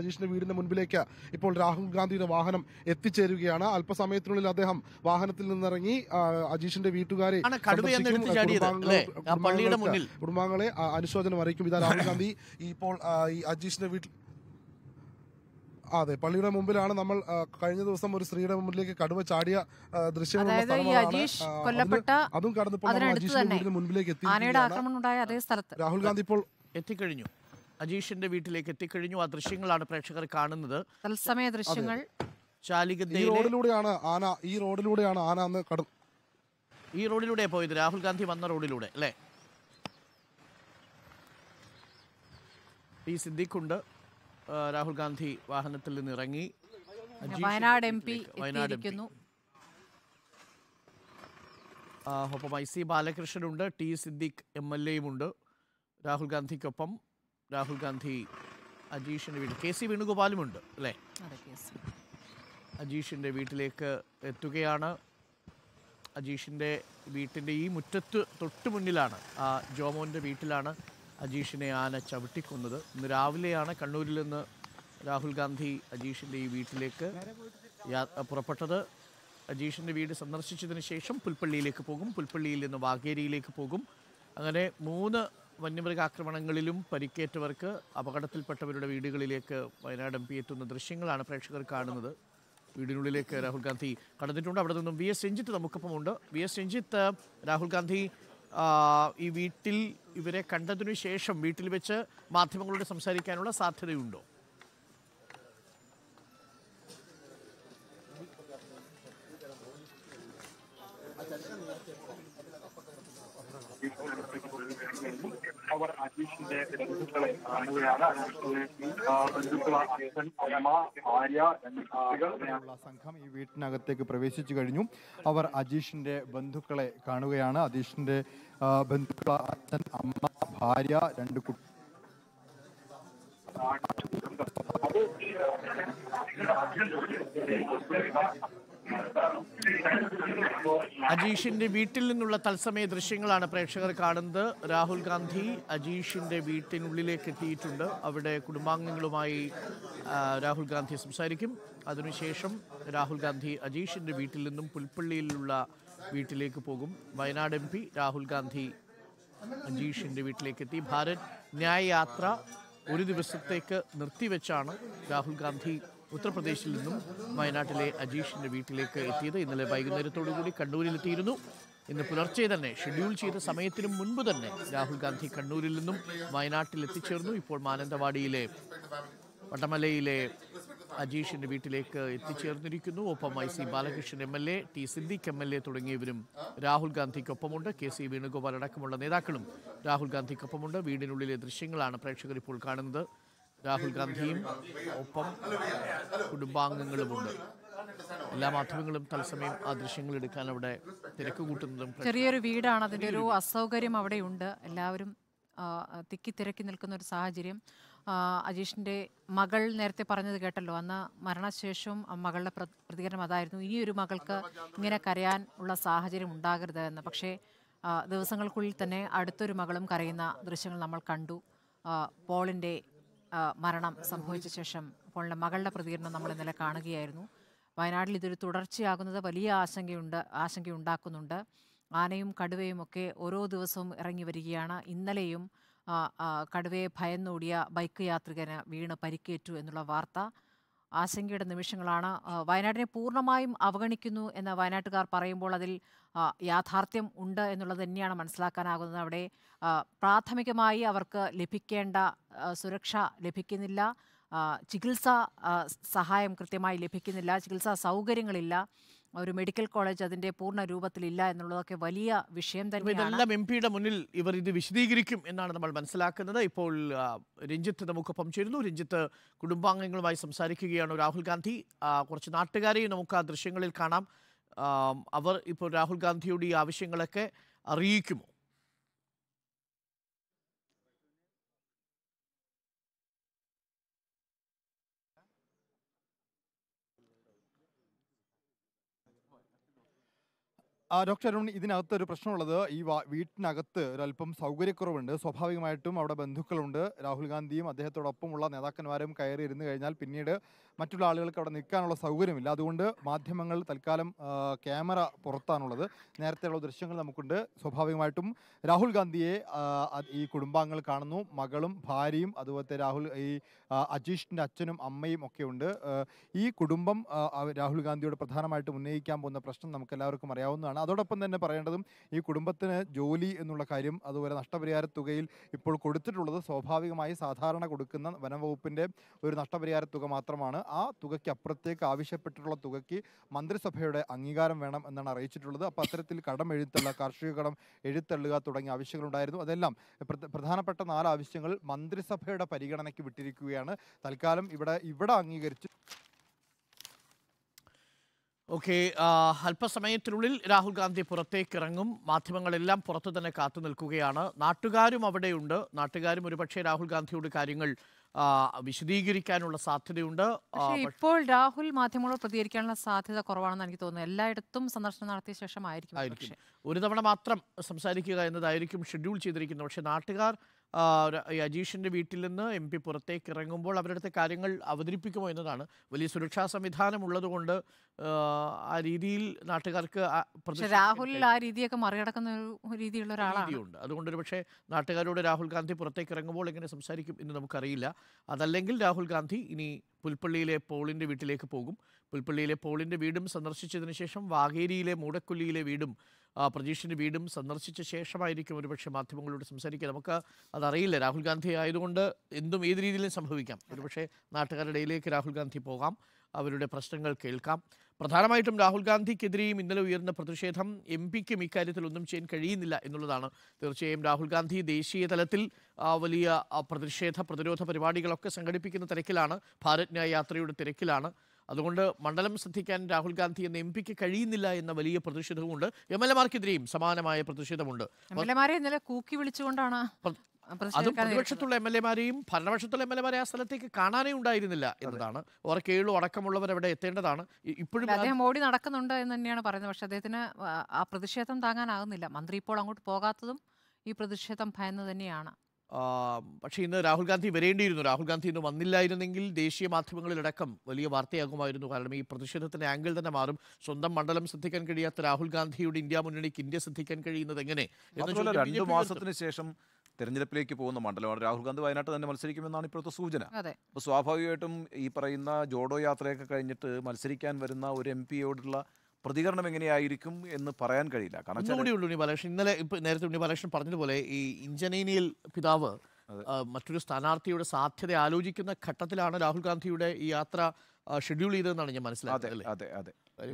അജീഷിന്റെ വീടിന്റെ മുൻപിലേക്ക്. ഇപ്പോൾ രാഹുൽ ഗാന്ധിയുടെ വാഹനം എത്തിച്ചേരുകയാണ്. അല്പസമയത്തിനുള്ളിൽ അദ്ദേഹം വാഹനത്തിൽ നിന്നിറങ്ങി അജീഷിന്റെ വീട്ടുകാരെ. കുടുംബാംഗങ്ങളെ അനുശോചനം അറിയിക്കും. ഇതാ രാഹുൽ ഗാന്ധി. ഇപ്പോൾ ഈ അജീഷിന്റെ വീട്ടിൽ ആ, അതെ പള്ളിയുടെ മുമ്പിലാണ് നമ്മൾ കഴിഞ്ഞ ദിവസം ഒരു സ്ത്രീയുടെ മുമ്പിലേക്ക് കടുവ ചാടിയ ദൃശ്യങ്ങൾ അതും. കടന്നപ്പോൾ അജീഷിന്റെ വീടിന് മുൻപിലേക്ക് സ്ഥലത്ത്. രാഹുൽ ഗാന്ധി ഇപ്പോൾ എത്തിക്കഴിഞ്ഞു. അജീഷിന്റെ വീട്ടിലേക്ക് എത്തിക്കഴിഞ്ഞു. ആ ദൃശ്യങ്ങളാണ് പ്രേക്ഷകർ കാണുന്നത്. തത്സമയ ദൃശ്യങ്ങൾ. ഈ റോഡിലൂടെയാണ് ആന ഈ റോഡിലൂടെയാണ് ആന അന്ന് ഈ റോഡിലൂടെ പോയത്. രാഹുൽ ഗാന്ധി വന്ന റോഡിലൂടെ അല്ലേ? ഈ സിദ്ദിഖുണ്ട്. രാഹുൽ ഗാന്ധി വാഹനത്തിൽ നിന്ന് ഇറങ്ങി. Wayanad M P. Wayanad P. ഒപ്പം ഐ സി ബാലകൃഷ്ണനുണ്ട്. ടി സിദ്ദിഖ് എം എൽ എയും ഉണ്ട് രാഹുൽ ഗാന്ധിക്കൊപ്പം രാഹുൽ ഗാന്ധി അജീഷിന്റെ വീട്ടിൽ കെ സി വേണുഗോപാലുമുണ്ട് അല്ലേ? അജീഷിന്റെ വീട്ടിലേക്ക് എത്തുകയാണ്. അജീഷിന്റെ വീട്ടിന്റെ ഈ മുറ്റത്ത് തൊട്ട് മുന്നിലാണ് ആ ജോമോന്റെ വീട്ടിലാണ് അജീഷിനെ ആന ചവിട്ടിക്കൊന്നത്. ഇന്ന് രാവിലെയാണ് കണ്ണൂരിൽ നിന്ന് രാഹുൽ ഗാന്ധി അജീഷിന്റെ ഈ വീട്ടിലേക്ക് പുറപ്പെട്ടത്. അജീഷിന്റെ വീട് സന്ദർശിച്ചതിന് ശേഷം പുൽപ്പള്ളിയിലേക്ക് പോകും. പുൽപ്പള്ളിയിൽ നിന്ന് വാഗേരിയിലേക്ക് പോകും. അങ്ങനെ മൂന്ന് വന്യമൃഗാക്രമണങ്ങളിലും പരിക്കേറ്റവർക്ക് അപകടത്തിൽപ്പെട്ടവരുടെ വീടുകളിലേക്ക് വയനാട് എം പി എത്തുന്ന ദൃശ്യങ്ങളാണ് പ്രേക്ഷകർ കാണുന്നത്. വീടിനുള്ളിലേക്ക് രാഹുൽ ഗാന്ധി കടന്നിട്ടുണ്ട്. അവിടെ നിന്നും വി എസ് രഞ്ജിത്ത് നമുക്കൊപ്പമുണ്ട്. വി എസ് രഞ്ജിത്ത് രാഹുൽ ഗാന്ധി ഈ വീട്ടിൽ ഇവരെ കണ്ടതിനു ശേഷം വീട്ടിൽ വെച്ച് മാധ്യമങ്ങളോട് സംസാരിക്കാനുള്ള സാധ്യതയുണ്ടോ? അവർ അജീഷിന്റെ ബന്ധുക്കളെ കാണുകയാണ്. സംഘം ഈ വീട്ടിനകത്തേക്ക് പ്രവേശിച്ചു കഴിഞ്ഞു. അവർ അജീഷിന്റെ ബന്ധുക്കളെ കാണുകയാണ്. അജീഷിന്റെ ആ, ബന്ധുക്കൾ അച്ഛൻ അമ്മ ഭാര്യ രണ്ട് കുട്ടി അജീഷിന്റെ വീട്ടിൽ നിന്നുള്ള തത്സമയ ദൃശ്യങ്ങളാണ് പ്രേക്ഷകർ കാണുന്നത്. രാഹുൽ ഗാന്ധി അജീഷിന്റെ വീട്ടിനുള്ളിലേക്ക് എത്തിയിട്ടുണ്ട്. അവിടെ കുടുംബാംഗങ്ങളുമായി രാഹുൽ ഗാന്ധി സംസാരിക്കും. അതിനുശേഷം രാഹുൽ ഗാന്ധി അജീഷിന്റെ വീട്ടിൽ നിന്നും പുൽപ്പള്ളിയിലുള്ള വീട്ടിലേക്ക് പോകും. വയനാട് എം പി രാഹുൽ ഗാന്ധി അജീഷിന്റെ വീട്ടിലേക്ക് എത്തി. ഭാരത് ന്യായ യാത്ര ഒരു ദിവസത്തേക്ക് നിർത്തിവെച്ചാണ് രാഹുൽ ഗാന്ധി ഉത്തർപ്രദേശിൽ നിന്നും വയനാട്ടിലെ അജീഷിന്റെ വീട്ടിലേക്ക് എത്തിയത് ഇന്നലെ വൈകുന്നേരത്തോടുകൂടി കണ്ണൂരിലെത്തിയിരുന്നു. ഇന്ന് പുലർച്ചെ തന്നെ ഷെഡ്യൂൾ ചെയ്ത സമയത്തിനു മുൻപ് തന്നെ രാഹുൽ ഗാന്ധി കണ്ണൂരിൽ നിന്നും വയനാട്ടിൽ എത്തിച്ചേർന്നു. ഇപ്പോൾ മാനന്തവാടിയിലെ വട്ടമലയിലെ അജീഷിന്റെ വീട്ടിലേക്ക് എത്തിച്ചേർന്നിരിക്കുന്നു. ഒപ്പം I C Balakrishnan M L A T Siddique M L A തുടങ്ങിയവരും രാഹുൽ ഗാന്ധിക്കൊപ്പമുണ്ട്. കെ സി വേണുഗോപാൽ അടക്കമുള്ള നേതാക്കളും രാഹുൽ ഗാന്ധിക്കൊപ്പമുണ്ട്. വീടിനുള്ളിലെ ദൃശ്യങ്ങളാണ് പ്രേക്ഷകർ ഇപ്പോൾ കാണുന്നത്. രാഹുൽ ഗാന്ധിയും ഒപ്പം കുടുംബാംഗങ്ങളുമുണ്ട്. എല്ലാ മാധ്യമങ്ങളും തത്സമയം ആ ദൃശ്യങ്ങൾ എടുക്കാൻ അവിടെ തിരക്ക് കൂട്ടുന്നതും ചെറിയൊരു വീടാണ് അതിന്റെ ഒരു അസൗകര്യം അവിടെയുണ്ട്. എല്ലാവരും തിക്കി തിരക്കി നിൽക്കുന്ന ഒരു സാഹചര്യം. അജീഷിന്റെ മകൾ നേരത്തെ പറഞ്ഞത് കേട്ടല്ലോ അന്ന് മരണശേഷവും മകളുടെ പ്ര- പ്രതികരണം അതായിരുന്നു. ഇനിയൊരു മകൾക്ക് ഇങ്ങനെ കരയാൻ ഉള്ള സാഹചര്യം ഉണ്ടാകരുത് എന്ന് പക്ഷേ ദിവസങ്ങൾക്കുള്ളിൽ തന്നെ അടുത്തൊരു മകളും കരയുന്ന ദൃശ്യങ്ങൾ നമ്മൾ കണ്ടു. പോളിന്റെ മരണം സംഭവിച്ച ശേഷം പോളിന്റെ മകളുടെ പ്രതികരണം നമ്മൾ ഇന്നലെ കാണുകയായിരുന്നു. വയനാട്ടിൽ ഇതൊരു തുടർച്ചയാകുന്നത് വലിയ ആശങ്കയുണ്ട് ആശങ്കയുണ്ടാക്കുന്നുണ്ട്. ആനയും കടുവയും ഒക്കെ ഓരോ ദിവസവും ഇറങ്ങി വരികയാണ്. ഇന്നലെയും കടുവയെ ഭയന്നോടിയ ബൈക്ക് യാത്രികന് വീണ് പരിക്കേറ്റു എന്നുള്ള വാർത്ത. ആശങ്കയുടെ നിമിഷങ്ങളാണ്. വയനാടിനെ പൂർണമായും അവഗണിക്കുന്നു എന്ന് വയനാട്ടുകാർ പറയുമ്പോൾ അതിൽ യാഥാർത്ഥ്യം ഉണ്ട് എന്നുള്ളത് തന്നെയാണ് മനസ്സിലാക്കാനാകുന്നത്. അവിടെ പ്രാഥമികമായി അവർക്ക് ലഭിക്കേണ്ട സുരക്ഷ ലഭിക്കുന്നില്ല. ചികിത്സാ സഹായം കൃത്യമായി ലഭിക്കുന്നില്ല. ചികിത്സാ സൗകര്യങ്ങളില്ല. ഒരു മെഡിക്കൽ കോളേജ് അതിന്റെ പൂർണ രൂപത്തിലില്ല എന്നുള്ളതൊക്കെ വലിയ വിഷയം തന്നെയാണ്. ഇതെല്ലാം എം പിയുടെ മുന്നിൽ ഇവർ ഇത് വിശദീകരിക്കും എന്നാണ് നമ്മൾ മനസ്സിലാക്കുന്നത്. ഇപ്പോൾ രഞ്ജിത്ത് നമുക്കൊപ്പം ചേരുന്നു. രഞ്ജിത്ത് കുടുംബാംഗങ്ങളുമായി സംസാരിക്കുകയാണ് രാഹുൽ ഗാന്ധി. കുറച്ച് നാട്ടുകാരെയും നമുക്ക് ആ ദൃശ്യങ്ങളിൽ കാണാം. അവർ ഇപ്പോൾ രാഹുൽ ഗാന്ധിയുടെ ഈ ആവശ്യങ്ങളൊക്കെ അറിയിക്കുമോ? ഡോക്ടർ അരുൺ ഇതിനകത്ത് ഒരു പ്രശ്നമുള്ളത് ഈ വീട്ടിനകത്ത് ഒരല്പം സൗകര്യക്കുറവുണ്ട്. സ്വാഭാവികമായിട്ടും അവിടെ ബന്ധുക്കളുണ്ട്. രാഹുൽ ഗാന്ധിയും അദ്ദേഹത്തോടൊപ്പമുള്ള നേതാക്കന്മാരും കയറി ഇരുന്ന് കഴിഞ്ഞാൽ പിന്നീട് മറ്റുള്ള ആളുകൾക്ക് അവിടെ നിൽക്കാനുള്ള സൗകര്യമില്ല. അതുകൊണ്ട് മാധ്യമങ്ങൾ തൽക്കാലം ക്യാമറ പുറത്താണുള്ളത്. നേരത്തെയുള്ള ദൃശ്യങ്ങൾ നമുക്കുണ്ട്. സ്വാഭാവികമായിട്ടും രാഹുൽ ഗാന്ധിയെ ഈ കുടുംബാംഗങ്ങൾ കാണുന്നു. മകളും ഭാര്യയും അതുപോലത്തെ രാഹുൽ ഈ അജീഷിന്റെ അച്ഛനും അമ്മയും ഒക്കെ ഉണ്ട്. ഈ കുടുംബം രാഹുൽ ഗാന്ധിയോട് പ്രധാനമായിട്ടും ഉന്നയിക്കാൻ പോകുന്ന പ്രശ്നം നമുക്ക് എല്ലാവർക്കും അറിയാവുന്നതാണ് അതോടൊപ്പം തന്നെ പറയേണ്ടതും ഈ കുടുംബത്തിന് ജോലി എന്നുള്ള കാര്യം അതുപോലെ നഷ്ടപരിഹാര തുകയിൽ ഇപ്പോൾ കൊടുത്തിട്ടുള്ളത് സ്വാഭാവികമായി സാധാരണ കൊടുക്കുന്ന വനംവകുപ്പിന്റെ ഒരു നഷ്ടപരിഹാര തുക മാത്രമാണ്. ആ തുകയ്ക്ക് അപ്പുറത്തേക്ക് ആവശ്യപ്പെട്ടിട്ടുള്ള തുകയ്ക്ക് മന്ത്രിസഭയുടെ അംഗീകാരം വേണം എന്നാണ് അറിയിച്ചിട്ടുള്ളത്. അപ്പോൾ അത്തരത്തിൽ കടം എഴുത്തള്ള കാർഷിക കടം എഴുത്തള്ളുക തുടങ്ങിയ ആവശ്യങ്ങളുണ്ടായിരുന്നു. അതെല്ലാം പ്രധാനപ്പെട്ട നാല് ആവശ്യങ്ങൾ മന്ത്രിസഭയുടെ പരിഗണനയ്ക്ക് വിട്ടിരിക്കുകയാണ്. തൽക്കാലം ഇവിടെ ഇവിടെ അംഗീകരിച്ച് ഓക്കെ അല്പസമയത്തിനുള്ളിൽ രാഹുൽ ഗാന്ധി പുറത്തേക്ക് ഇറങ്ങും മാധ്യമങ്ങളെല്ലാം പുറത്തു തന്നെ കാത്തു നിൽക്കുകയാണ്. നാട്ടുകാരും അവിടെയുണ്ട്. നാട്ടുകാരും ഒരുപക്ഷെ രാഹുൽ ഗാന്ധിയോട് കാര്യങ്ങൾ വിശദീകരിക്കാനുള്ള സാധ്യതയുണ്ട്. ഇപ്പോൾ രാഹുൽ മാധ്യമങ്ങളോട് പ്രതികരിക്കാനുള്ള സാധ്യത കുറവാണെന്ന് എനിക്ക് തോന്നുന്നു. എല്ലായിടത്തും സന്ദർശനം നടത്തിയ ശേഷമായിരിക്കും ആയിരിക്കും. ഒരു തവണ മാത്രം സംസാരിക്കുക എന്നതായിരിക്കും ഷെഡ്യൂൾ ചെയ്തിരിക്കുന്നത്. പക്ഷേ നാട്ടുകാർ ഈ വീട്ടിൽ നിന്ന് എം പി പുറത്തേക്ക് ഇറങ്ങുമ്പോൾ അവരുടെ കാര്യങ്ങൾ അവതരിപ്പിക്കുമോ എന്നതാണ്. വലിയ സുരക്ഷാ സംവിധാനം ഉള്ളതുകൊണ്ട് ആ, രീതിയിൽ നാട്ടുകാർക്ക് രാഹുൽ ആ രീതിയൊക്കെ മറികടക്കുന്ന ഒരു രീതിയുള്ള ഒരാളാണ്. അതുകൊണ്ട് ഒരു പക്ഷേ നാട്ടുകാരോട് രാഹുൽ ഗാന്ധി പുറത്തേക്ക് ഇറങ്ങുമ്പോൾ എങ്ങനെ സംസാരിക്കും എന്ന് നമുക്കറിയില്ല. അതല്ലെങ്കിൽ രാഹുൽ ഗാന്ധി ഇനി പുൽപ്പള്ളിയിലെ പോളിന്റെ വീട്ടിലേക്ക് പോകും. പുൽപ്പള്ളിയിലെ പോളിന്റെ വീടും സന്ദർശിച്ചതിന് ശേഷം വാഗേരിയിലെ മൂടക്കൊല്ലിയിലെ വീടും ആ, പ്രജീഷിന്റെ വീടും സന്ദർശിച്ച ശേഷമായിരിക്കും ഒരുപക്ഷെ മാധ്യമങ്ങളോട് സംസാരിക്കുക. നമുക്ക് അതറിയില്ല. രാഹുൽ ഗാന്ധി ആയതുകൊണ്ട് എന്തും ഏത് രീതിയിലും സംഭവിക്കാം. ഒരുപക്ഷെ നാട്ടുകാരുടെ ഇടയിലേക്ക് രാഹുൽ ഗാന്ധി പോകാം. അവരുടെ പ്രശ്നങ്ങൾ കേൾക്കാം. പ്രധാനമായിട്ടും രാഹുൽ ഗാന്ധിക്കെതിരെയും ഇന്നലെ ഉയർന്ന പ്രതിഷേധം എം പിക്കും ഇക്കാര്യത്തിൽ ഒന്നും ചെയ്യാൻ കഴിയുന്നില്ല എന്നുള്ളതാണ് തീർച്ചയായും രാഹുൽ ഗാന്ധി ദേശീയ തലത്തിൽ വലിയ പ്രതിഷേധ പ്രതിരോധ പരിപാടികളൊക്കെ സംഘടിപ്പിക്കുന്ന തിരക്കിലാണ്. ഭാരത് ന്യായ യാത്രയുടെ തിരക്കിലാണ്. അതുകൊണ്ട് മണ്ഡലം ശ്രദ്ധിക്കാൻ രാഹുൽ ഗാന്ധി എന്ന എം പിക്ക് കഴിയുന്നില്ല എന്ന വലിയ പ്രതിഷേധവുമുണ്ട്. എം എൽ എമാർക്കെതിരെയും സമാനമായ പ്രതിഷേധമുണ്ട്. ഇന്നലെ കൂക്കി വിളിച്ചുകൊണ്ടാണ് അതും പ്രതിപക്ഷത്തുള്ള എം എൽ എമാരെയും ഭരണപക്ഷത്തുള്ള എം എൽ എമാരെ ആ സ്ഥലത്തേക്ക് കാണാനേ ഉണ്ടായിരുന്നില്ല എന്നതാണ്. ഓർ കേളു അടക്കമുള്ളവർ അവിടെ എത്തേണ്ടതാണ്. ഇപ്പോഴും അദ്ദേഹം ഓടി നടക്കുന്നുണ്ട് എന്ന് തന്നെയാണ് പറയുന്നത്. പക്ഷെ അദ്ദേഹത്തിന് ആ, പ്രതിഷേധം താങ്ങാനാകുന്നില്ല. മന്ത്രി ഇപ്പോൾ അങ്ങോട്ട് പോകാത്തതും ഈ പ്രതിഷേധം ഭയന്ന് തന്നെയാണ്. പക്ഷേ ഇന്ന് രാഹുൽ ഗാന്ധി വരേണ്ടിയിരുന്നു. രാഹുൽ ഗാന്ധി ഇന്ന് വന്നില്ലായിരുന്നെങ്കിൽ ദേശീയ മാധ്യമങ്ങളിലടക്കം വലിയ വാർത്തയാകുമായിരുന്നു. കാരണം ഈ പ്രതിഷേധത്തിന്റെ ആംഗിൾ തന്നെ മാറും. സ്വന്തം മണ്ഡലം ശ്രദ്ധിക്കാൻ കഴിയാത്ത രാഹുൽ ഗാന്ധിയുടെ ഇന്ത്യ മുന്നണിക്ക് ഇന്ത്യ ശ്രദ്ധിക്കാൻ കഴിയുന്നത് എങ്ങനെ? രണ്ടു മാസത്തിന് ശേഷം തെരഞ്ഞെടുപ്പിലേക്ക് പോകുന്ന മണ്ഡലമാണ് രാഹുൽ ഗാന്ധി വയനാട്ടിൽ തന്നെ മത്സരിക്കുമെന്നാണ് ഇപ്പോഴത്തെ സൂചന. അപ്പോൾ സ്വാഭാവികമായിട്ടും ഈ പറയുന്ന ജോഡോ യാത്രയൊക്കെ കഴിഞ്ഞിട്ട് മത്സരിക്കാൻ വരുന്ന ഒരു എം പിയോടുള്ള പ്രതികരണം എങ്ങനെയായിരിക്കും എന്ന് പറയാൻ കഴിയില്ല. കാരണം ഉള്ളൂ ഉണ്ണി ബാലകൃഷ്ണൻ ഇന്നലെ ഇപ്പൊ നേരത്തെ ഉണ്ണി ബാലകൃഷ്ണൻ പറഞ്ഞതുപോലെ ഈ ഇഞ്ചനീനിയൽ പിതാവ് മറ്റൊരു സ്ഥാനാർത്ഥിയുടെ സാധ്യത ആലോചിക്കുന്ന ഘട്ടത്തിലാണ് രാഹുൽ ഗാന്ധിയുടെ ഈ യാത്ര ഷെഡ്യൂൾ ചെയ്തതെന്നാണ് ഞാൻ മനസ്സിലാക്കുന്നത് അല്ലേ? അതെ അതെ. അത്.